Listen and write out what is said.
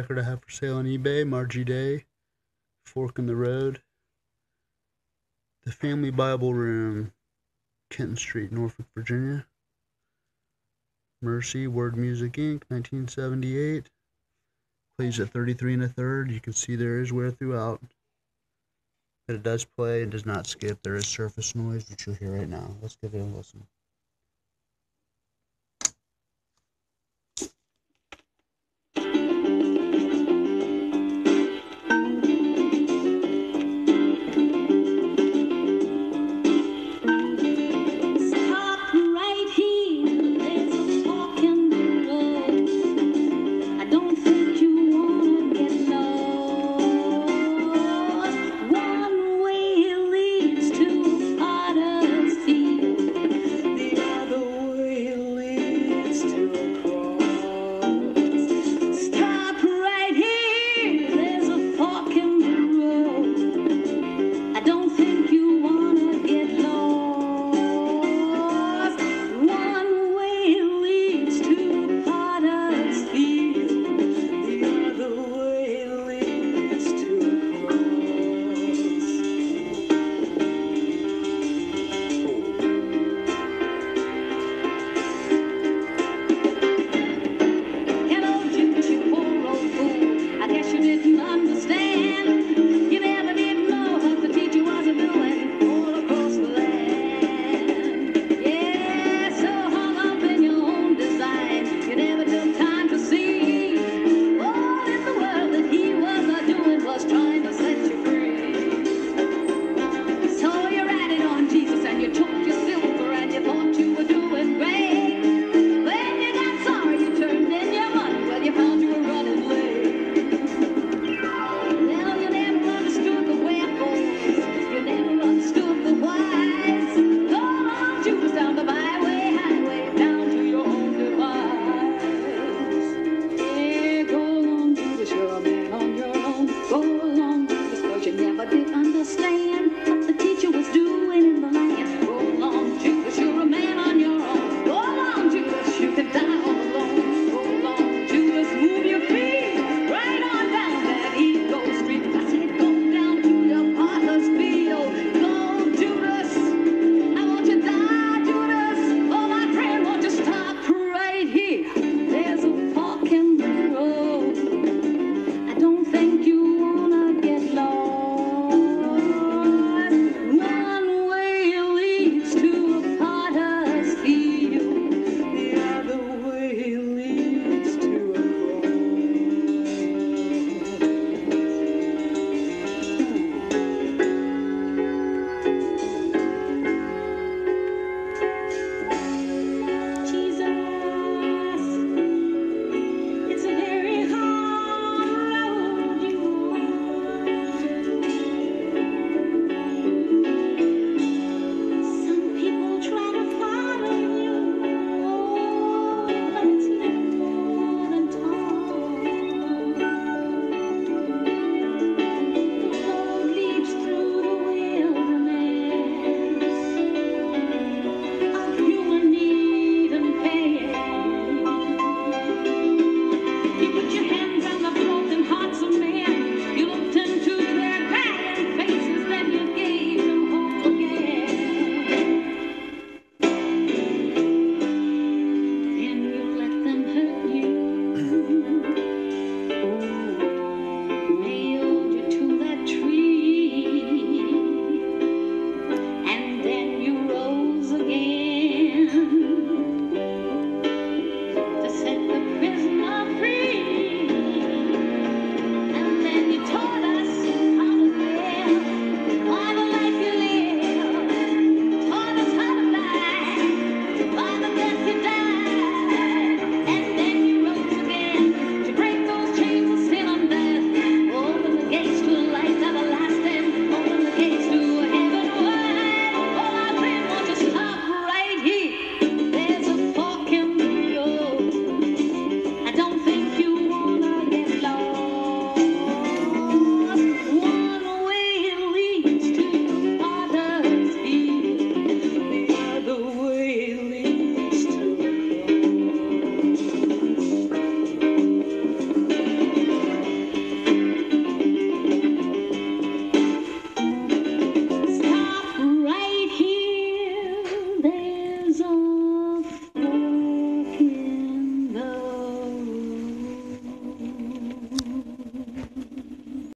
record I have for sale on eBay, Margie Day, Fork in the Road. The Family Bible Room, Kenton Street, Norfolk, Virginia. Mercy, Word Music Inc., 1978. Plays at 33 and a third. You can see there is wear throughout. But it does play and does not skip. There is surface noise, which you'll hear right now. Let's give it a listen.